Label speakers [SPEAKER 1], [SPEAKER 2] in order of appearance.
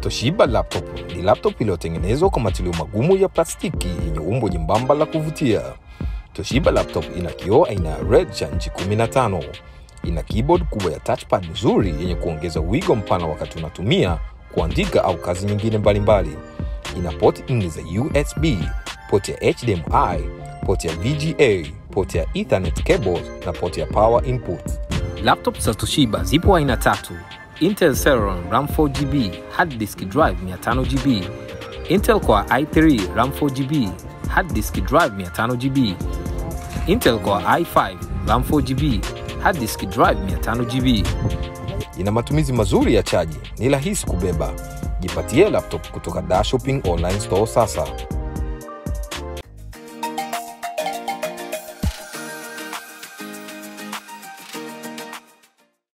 [SPEAKER 1] Toshiba laptop ni laptop iliyotengenezwa kwa matilio magumu ya plastiki yenye umbo jembamba la kuvutia. Toshiba laptop ina kioo aina ya Red cha inchi 15. Ina keyboard kubwa ya touchpad nzuri yenye kuongeza wigo mpana wakati unatumia kuandika au kazi nyingine mbalimbali. Ina port nne za USB, port ya HDMI, port ya VGA, port ya Ethernet cables na port ya power input. Laptop za Toshiba zipo aina tatu: Intel Celeron RAM 4GB hard disk drive 500GB, Intel Core i3 RAM 4GB hard disk drive 500GB, Intel Core i5 RAM 4GB hard disk drive 500GB. Ina matumizi mazuri ya chaji, ni rahisi kubeba. Jipatie laptop kutoka Da Shopping Online Store sasa.